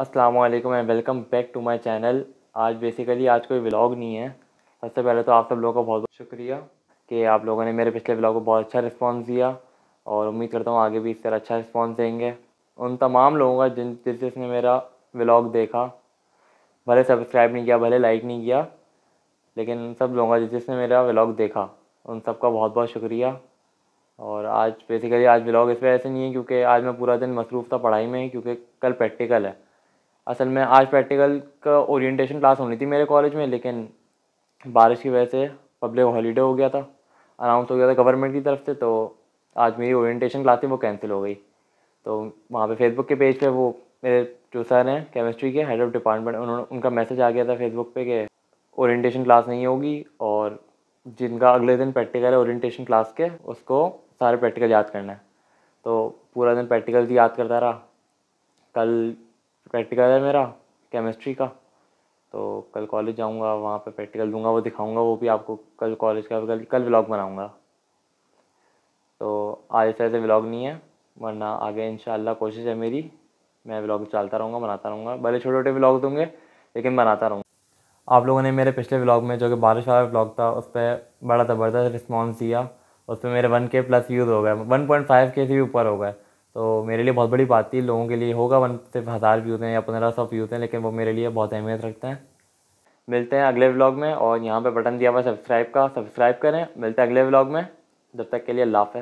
अस्सलाम वालेकुम and welcome back to my channel आज बेसिकली आज कोई व्लॉग नहीं है। सबसे पहले तो आप सब लोगों का बहुत बहुत शुक्रिया कि आप लोगों ने मेरे पिछले व्लॉग को बहुत अच्छा रिस्पांस दिया और उम्मीद करता हूँ आगे भी इस तरह अच्छा रिस्पांस देंगे। उन तमाम लोगों का जिन, जिस जिसने मेरा व्लॉग देखा, भले सब्सक्राइब नहीं किया, भले लाइक नहीं किया, लेकिन उन सब लोगों का जिस जिसने मेरा व्लॉग देखा, उन सबका बहुत बहुत शुक्रिया। और आज बेसिकली आज व्लॉग इस वजह से नहीं है क्योंकि आज मैं पूरा दिन मसरूफ़ था पढ़ाई में क्योंकि कल प्रैक्टिकल है। असल में आज प्रैक्टिकल का ओरिएंटेशन क्लास होनी थी मेरे कॉलेज में, लेकिन बारिश की वजह से पब्लिक हॉलीडे हो गया था। अनाउंस हो गया था गवर्नमेंट की तरफ़ से तो आज मेरी ओरिएंटेशन क्लास थी, वो कैंसिल हो गई। तो वहाँ पे फेसबुक के पेज पे वो मेरे जो सर हैं केमिस्ट्री के हेड ऑफ़ डिपार्टमेंट उन्होंने, उनका मैसेज आ गया था फेसबुक पे कि ओरिएंटेशन क्लास नहीं होगी, और जिनका अगले दिन प्रैक्टिकल है ओरिएंटेशन क्लास के, उसको सारे प्रैक्टिकल याद करना है। तो पूरा दिन प्रैक्टिकल याद करता रहा। कल प्रैक्टिकल है मेरा केमिस्ट्री का। तो कल कॉलेज जाऊँगा, वहाँ पे प्रैक्टिकल दूँगा, वो दिखाऊँगा, वो भी आपको कल कॉलेज का, कल कल व्लॉग बनाऊँगा। तो आज इस तरह से व्लॉग नहीं है, वरना आगे इन कोशिश है मेरी, मैं व्लॉग चलता रहूँगा, बनाता रहूँगा। भले छोटे छोटे व्लॉग दूँगे लेकिन बनाता रहूँगा। आप लोगों ने मेरे पिछले व्लॉग में जो कि बारिश वाला व्लॉग था, उस पर बड़ा ज़बरदस्त रिस्पॉन्स दिया, उस पर मेरे वन के प्लस व्यूज़ हो गए वन पॉइंट फाइव के से भी ऊपर हो गए। तो मेरे लिए बहुत बड़ी बात थी, लोगों के लिए होगा वन सिर्फ़ हज़ार व्यूज़ हैं या पंद्रह सौ व्यूज़ हैं, लेकिन वो मेरे लिए बहुत अहमियत रखते हैं। मिलते हैं अगले व्लॉग में और यहाँ पे बटन दिया हुआ सब्सक्राइब का सब्सक्राइब करें। मिलते हैं अगले व्लॉग में। जब तक के लिए अल्लाह हाफ़